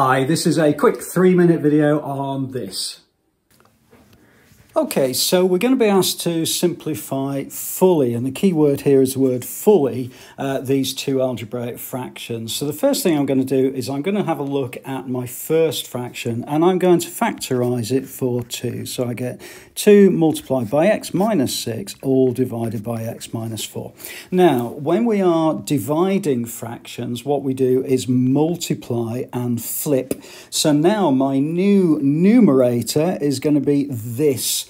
Hi, this is a quick three minute video on this. Okay, so we're going to be asked to simplify fully, and the key word here is the word fully, uh, these two algebraic fractions. So the first thing I'm going to do is I'm going to have a look at my first fraction, and I'm going to factorise it for 2. So I get 2 multiplied by x minus 6, all divided by x minus 4. Now, when we are dividing fractions, what we do is multiply and flip. So now my new numerator is going to be this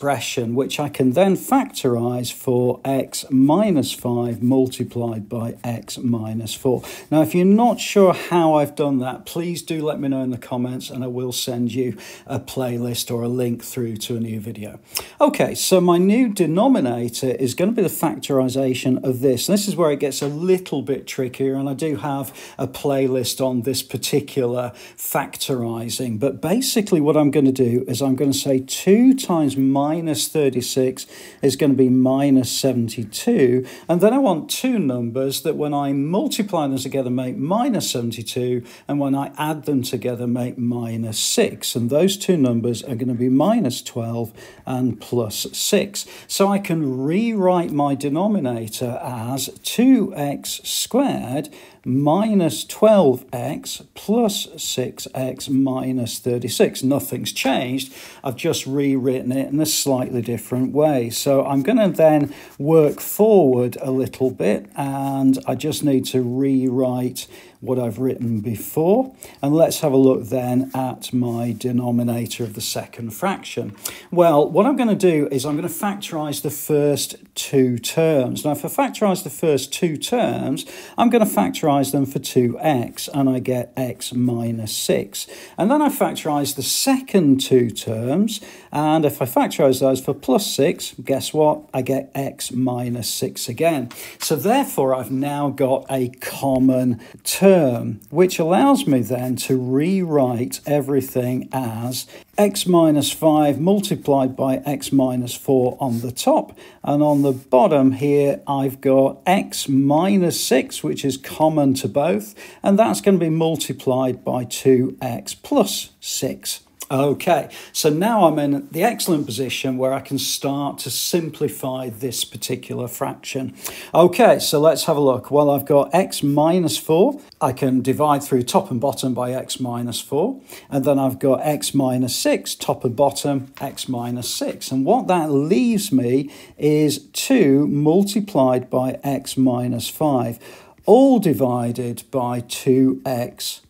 expression, which I can then factorise for x minus 5 multiplied by x minus 4. Now, if you're not sure how I've done that, please do let me know in the comments and I will send you a playlist or a link through to a new video. Okay, so my new denominator is going to be the factorisation of this. This is where it gets a little bit trickier and I do have a playlist on this particular factorising. But basically what I'm going to do is I'm going to say 2 times minus 36 is going to be minus 72. And then I want two numbers that when I multiply them together make minus 72, and when I add them together make minus 6. And those two numbers are going to be minus 12 and plus 6. So I can rewrite my denominator as 2x squared minus 12x plus 6x minus 36. Nothing's changed. I've just rewritten it in a slightly different way. So I'm going to then work forward a little bit and I just need to rewrite what I've written before. And let's have a look then at my denominator of the second fraction. Well, what I'm going to do is I'm going to factorise the first two terms. Now, if I factorise the first two terms, I'm going to factorise them for 2x, and I get x minus 6. And then I factorise the second two terms, and if I factorise those for plus 6, guess what? I get x minus 6 again. So therefore, I've now got a common term which allows me then to rewrite everything as x minus 5 multiplied by x minus 4 on the top. And on the bottom here, I've got x minus 6, which is common to both. And that's going to be multiplied by 2x plus 6. Okay, so now I'm in the excellent position where I can start to simplify this particular fraction. Okay, so let's have a look. Well, I've got x minus 4. I can divide through top and bottom by x minus 4. And then I've got x minus 6, top and bottom, x minus 6. And what that leaves me is 2 multiplied by x minus 5, all divided by 2x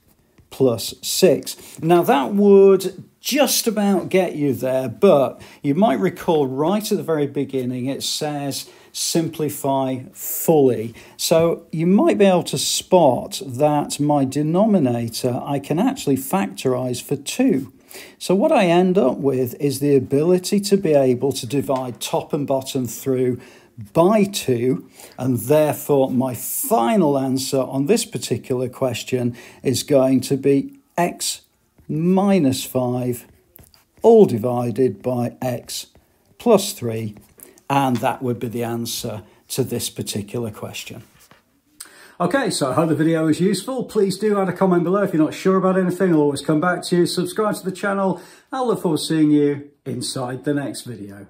plus 6. Now that would just about get you there, but you might recall right at the very beginning it says simplify fully. So you might be able to spot that my denominator I can actually factorize for 2. So what I end up with is the ability to be able to divide top and bottom through by 2 and therefore my final answer on this particular question is going to be x minus 5 all divided by x plus 3 and that would be the answer to this particular question. Okay, so I hope the video was useful. Please do add a comment below if you're not sure about anything. I'll always come back to you. Subscribe to the channel. I'll look forward to seeing you inside the next video.